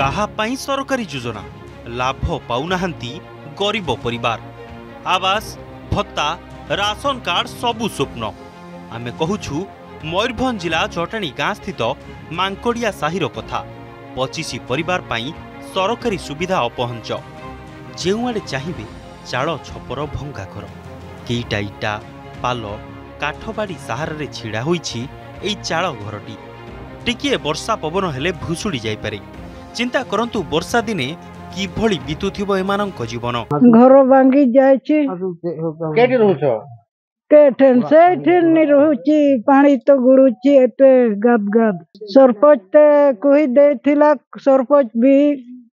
କାହା ପାଇଁ ସରକାରୀ ଯୋଜନା ଲାଭ ପାଉନାହାନ୍ତି ଗରିବ ପରିବାର ଆବାସ ଭତ୍ତା ରାସନ କାର୍ଡ ସବୁ ସ୍ୱପ୍ନ ଆମେ କହୁଛୁ ମୟୂରଭଞ୍ଜ ଜିଲ୍ଲା ଜଟଣୀ ଗାଁ ସ୍ଥିତ ମାଙ୍କଡ଼ିଆ ସାହିର କଥା ପଚିଶ ପରିବାର ପାଇଁ ସରକାରୀ ସୁବିଧା ଅପହଞ୍ଚ ଯେଉଁଆଡ଼େ ଚାହିଁବେ ଚାଳ ଛପର ଭଙ୍ଗା ଘର କେଇଟା ଇଟା ପାଲ କାଠବାଡ଼ି ସାହାରାରେ ଛିଡ଼ା ହୋଇଛି ଏହି ଚାଳ ଘରଟି ଟିକିଏ ବର୍ଷା ପବନ ହେଲେ ଭୁଷୁଡ଼ି ଯାଇପାରେ চিন্তা করন্তু বর্ষা দিনে বিতু থিব এমানক জীবন ঘর ভাঙ্গি যাইছে কেটি রহুছ কেটেন সেইঠেন নি রহুছি পানি তো গুড়ুছি এতে গাব গাব সরপঞ্চ তে কহি দেইথিলা সরপঞ্চ বি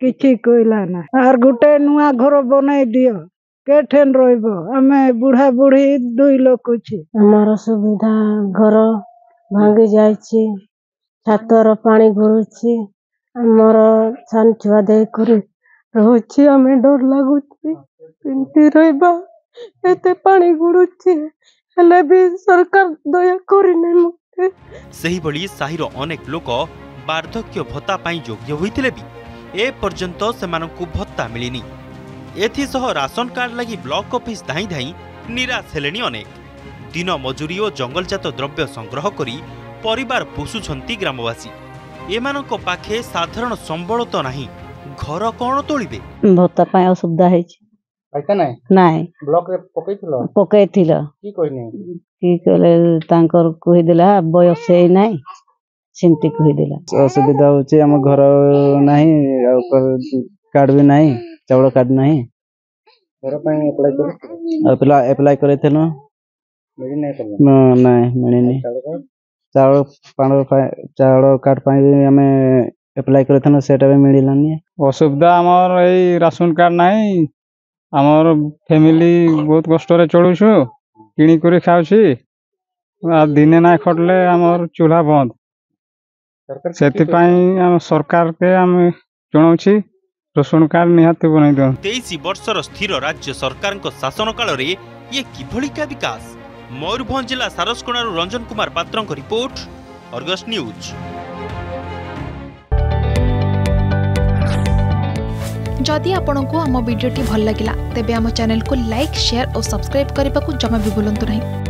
কিছি কইলা না আর গুটে নুয়া ঘর বনাই দিও কেটেন রইব আমি বুড়া বুড়ি দুই লোক আছি আমার সুবিধা ঘর ভাঙ্গি যাইছে ছাতর পানি ঘুরুছি ଆମର ସାନ ଛୁଆ କରି ରହୁଛି ଆମେ ଡର ଲାଗୁଛି କେମିତି ରହିବା ଏତେ ପାଣି ଗୁଡ଼ୁଛି ହେଲେ ବି ସରକାର ଦୟା କରିନି ସେହିଭଳି ସାହିର ଅନେକ ଲୋକ ବାର୍ଦ୍ଧକ୍ୟ ଭତ୍ତା ପାଇଁ ଯୋଗ୍ୟ ହୋଇଥିଲେ ବି ଏ ପର୍ଯ୍ୟନ୍ତ ସେମାନଙ୍କୁ ଭତ୍ତା ମିଳିନି ଏଥିସହ ରାସନ କାର୍ଡ ଲାଗି ବ୍ଲକ ଅଫିସ ଧାଇଁ ଧାଇଁ ନିରାଶ ହେଲେଣି ଅନେକ ଦିନ ମଜୁରୀ ଓ ଜଙ୍ଗଲଜାତ ଦ୍ରବ୍ୟ ସଂଗ୍ରହ କରି ପରିବାର ପୋଷୁଛନ୍ତି ଗ୍ରାମବାସୀ ଏମାନଙ୍କ ପାଖେ ସାଧାରଣ ସମ୍ବଳ ତ ନାହିଁ ଘର କ'ଣ ତୋଳିବେ ଭତ୍ତା ପାଇଁ ଅସୁବିଧା ହେଇଛି ପାଇତା ନାଇଁ ପକେଇଥିଲ କି କହିଲେ ତାଙ୍କର କହିଦେଲା ବୟସ ହେଇ ନାହିଁ ସେମିତି କହିଦେଲା ଅସୁବିଧା ହଉଛି ଆମ ଘର ନାହିଁ ଆଉ କାର୍ଡ ବି ନାହିଁ ଚାଉଳ କାର୍ଡ ନାହିଁ ଘର ପାଇଁ ଆପ୍ଲାଏ କରି ଆପ୍ଲାଏ କରିଥିଲୁ ମିଳିନି ନାଇଁ ମିଳିନି ଚାଉଳ ପାଣ ପାଇଁ ଚାଉଳ କାର୍ଡ଼ ପାଇଁ ଆମେ ଆପ୍ଲାଏ କରିଥିଲୁ ସେଇଟା ବି ମିଳିଲାନି ଅସୁବିଧା ଆମର ଏଇ ରାସନ କାର୍ଡ଼ ନାହିଁ ଆମର ଫ୍ୟାମିଲି ବହୁତ କଷ୍ଟରେ ଚଳୁଛୁ କିଣିକରି ଖାଉଛି ଆଉ ଦିନେ ନାଇଁ ଖଟିଲେ ଆମର ଚୁଲା ବନ୍ଦ ସେଥିପାଇଁ ଆମ ସରକାରକେ ଆମେ ଜଣାଉଛି ରାସନ କାର୍ଡ଼ ନିହାତି ବନେଇ ଦିଅନ୍ତୁ ତେଇଶ ବର୍ଷର ସ୍ଥିର ରାଜ୍ୟ ସରକାରଙ୍କ ଶାସନ କାଳରେ ଇଏ କିଭଳିକା ବିକାଶ मयूरभ जिला सारसकोणारू रंजन कुमार पात्र रिपोर्ट अर्गस्ट न्यूज जदि आपण को आम भिडी भल लगा तेब चेल्क लाइक सेयार और सब्सक्राइब करने को जमा भी भूलु ना